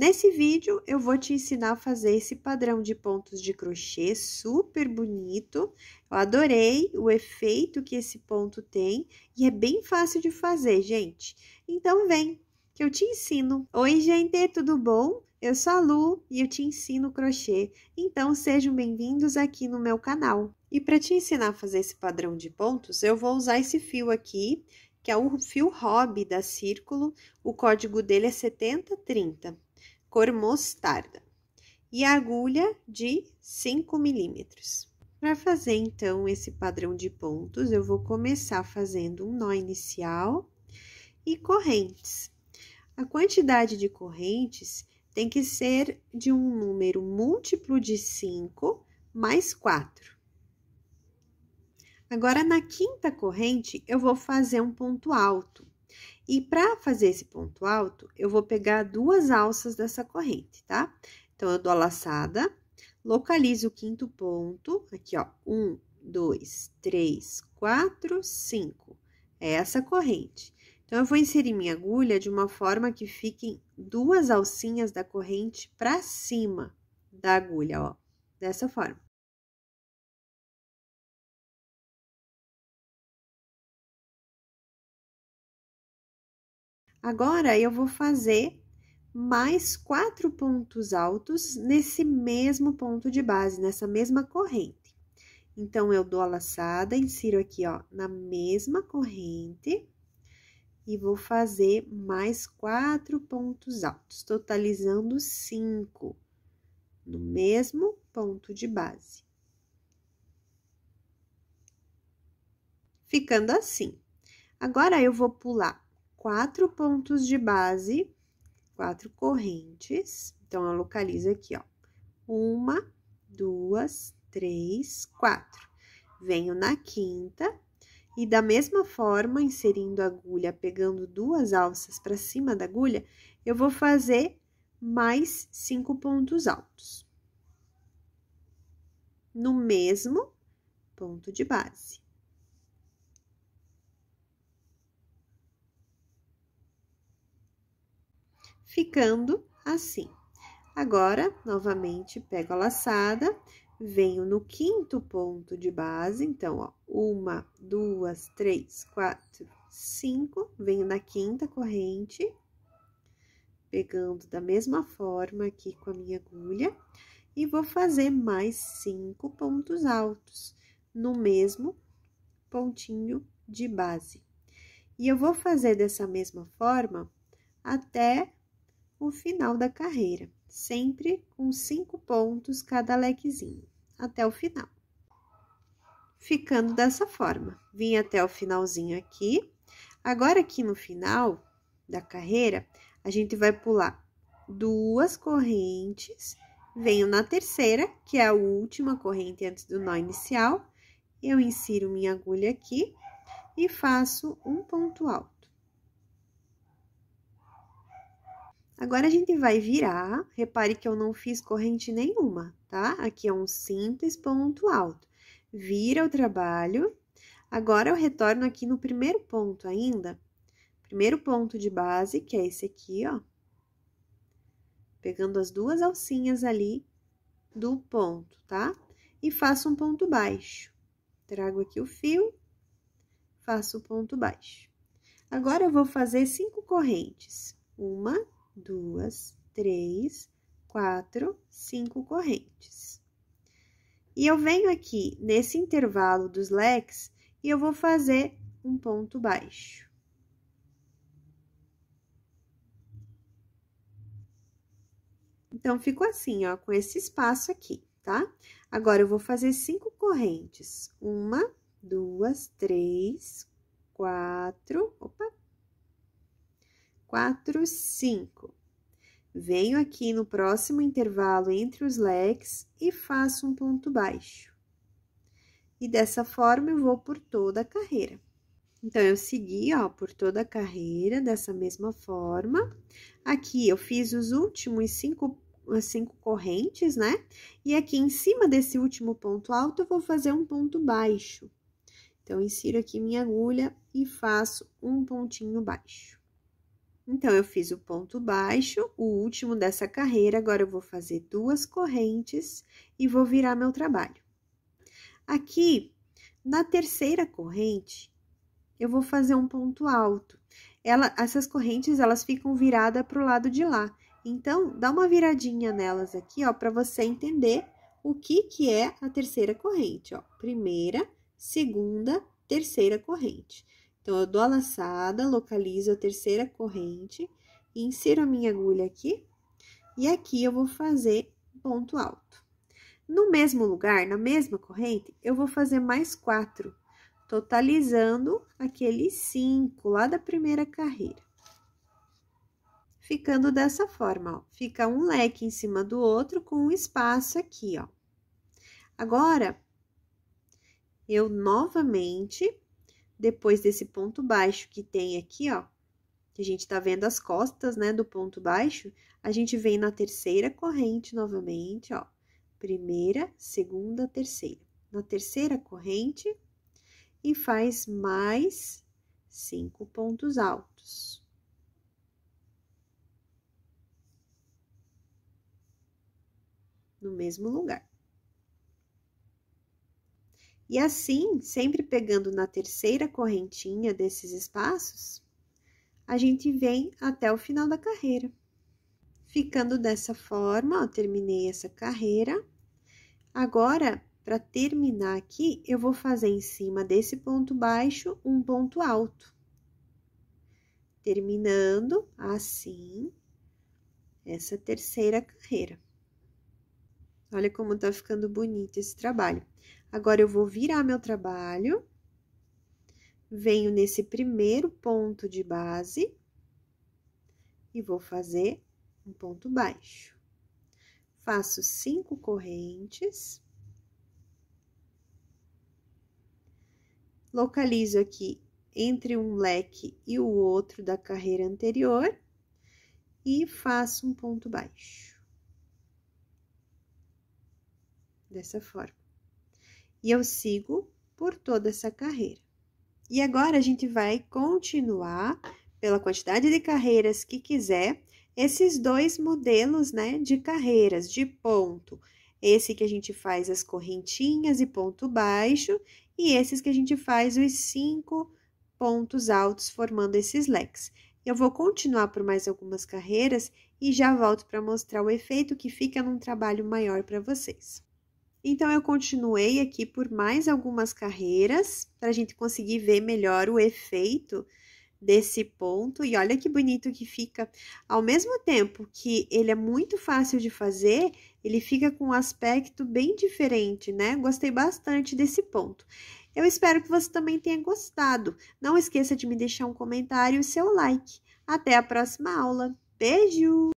Nesse vídeo, eu vou te ensinar a fazer esse padrão de pontos de crochê super bonito. Eu adorei o efeito que esse ponto tem e é bem fácil de fazer, gente. Então, vem que eu te ensino. Oi, gente, tudo bom? Eu sou a Lu e eu te ensino crochê, então sejam bem-vindos aqui no meu canal. E para te ensinar a fazer esse padrão de pontos, eu vou usar esse fio aqui, que é o fio Hobby da Círculo, o código dele é 7030 cor mostarda, e agulha de 5 milímetros. Para fazer, então, esse padrão de pontos, eu vou começar fazendo um nó inicial e correntes. A quantidade de correntes tem que ser de um número múltiplo de 5 mais 4. Agora, na quinta corrente, eu vou fazer um ponto alto. E para fazer esse ponto alto, eu vou pegar duas alças dessa corrente, tá? Então, eu dou a laçada, localizo o quinto ponto, aqui, ó, um, dois, três, quatro, cinco. É essa corrente. Então, eu vou inserir minha agulha de uma forma que fiquem duas alcinhas da corrente para cima da agulha, ó, dessa forma. Agora, eu vou fazer mais quatro pontos altos nesse mesmo ponto de base, nessa mesma corrente. Então, eu dou a laçada, insiro aqui, ó, na mesma corrente e vou fazer mais quatro pontos altos, totalizando cinco no mesmo ponto de base. Ficando assim. Agora, eu vou pular quatro pontos de base, quatro correntes. Então, eu localizo aqui, ó. Uma, duas, três, quatro. Venho na quinta e da mesma forma, inserindo a agulha, pegando duas alças para cima da agulha, eu vou fazer mais cinco pontos altos. No mesmo ponto de base. Ficando assim. Agora, novamente, pego a laçada, venho no quinto ponto de base, então, ó, uma, duas, três, quatro, cinco, venho na quinta corrente, pegando da mesma forma aqui com a minha agulha, e vou fazer mais cinco pontos altos no mesmo pontinho de base. E eu vou fazer dessa mesma forma até o final da carreira, sempre com cinco pontos cada lequezinho, até o final. Ficando dessa forma, vim até o finalzinho aqui. Agora, aqui no final da carreira, a gente vai pular duas correntes, venho na terceira, que é a última corrente antes do nó inicial, eu insiro minha agulha aqui e faço um ponto alto. Agora, a gente vai virar, repare que eu não fiz corrente nenhuma, tá? Aqui é um simples ponto alto. Vira o trabalho. Agora, eu retorno aqui no primeiro ponto ainda, primeiro ponto de base, que é esse aqui, ó. Pegando as duas alcinhas ali do ponto, tá? E faço um ponto baixo. Trago aqui o fio, faço o ponto baixo. Agora, eu vou fazer cinco correntes. Uma, duas, três, quatro, cinco correntes. E eu venho aqui nesse intervalo dos leques e eu vou fazer um ponto baixo. Então, ficou assim, ó, com esse espaço aqui, tá? Agora, eu vou fazer cinco correntes. Uma, duas, três, quatro, opa, quatro, cinco. Venho aqui no próximo intervalo entre os leques e faço um ponto baixo. E dessa forma, eu vou por toda a carreira. Então, eu segui, ó, por toda a carreira, dessa mesma forma. Aqui, eu fiz os últimos cinco, as cinco correntes, né? E aqui, em cima desse último ponto alto, eu vou fazer um ponto baixo. Então, insiro aqui minha agulha e faço um pontinho baixo Então, eu fiz o ponto baixo, o último dessa carreira, agora eu vou fazer duas correntes e vou virar meu trabalho. Aqui, na terceira corrente, eu vou fazer um ponto alto. Ela, essas correntes, elas ficam viradas para o lado de lá. Então, dá uma viradinha nelas aqui, ó, para você entender o que que é a terceira corrente, ó. Primeira, segunda, terceira corrente. Então, eu dou a laçada, localizo a terceira corrente, insiro a minha agulha aqui, e aqui eu vou fazer ponto alto. No mesmo lugar, na mesma corrente, eu vou fazer mais quatro, totalizando aqueles cinco lá da primeira carreira. Ficando dessa forma, ó, fica um leque em cima do outro com um espaço aqui, ó. Agora, eu novamente depois desse ponto baixo que tem aqui, ó, a gente tá vendo as costas, né, do ponto baixo, a gente vem na terceira corrente novamente, ó, primeira, segunda, terceira. Na terceira corrente e faz mais cinco pontos altos. No mesmo lugar. E assim, sempre pegando na terceira correntinha desses espaços, a gente vem até o final da carreira. Ficando dessa forma, ó, terminei essa carreira. Agora, para terminar aqui, eu vou fazer em cima desse ponto baixo um ponto alto. Terminando assim essa terceira carreira. Olha como tá ficando bonito esse trabalho. Agora, eu vou virar meu trabalho, venho nesse primeiro ponto de base e vou fazer um ponto baixo. Faço cinco correntes. Localizo aqui entre um leque e o outro da carreira anterior e faço um ponto baixo. Dessa forma e eu sigo por toda essa carreira. E agora a gente vai continuar pela quantidade de carreiras que quiser esses dois modelos, né, de carreiras de ponto. Esse que a gente faz as correntinhas e ponto baixo e esses que a gente faz os cinco pontos altos formando esses leques. Eu vou continuar por mais algumas carreiras e já volto para mostrar o efeito que fica num trabalho maior para vocês. Então, eu continuei aqui por mais algumas carreiras, para a gente conseguir ver melhor o efeito desse ponto. E olha que bonito que fica. Ao mesmo tempo que ele é muito fácil de fazer, ele fica com um aspecto bem diferente, né? Gostei bastante desse ponto. Eu espero que você também tenha gostado. Não esqueça de me deixar um comentário e seu like. Até a próxima aula. Beijo!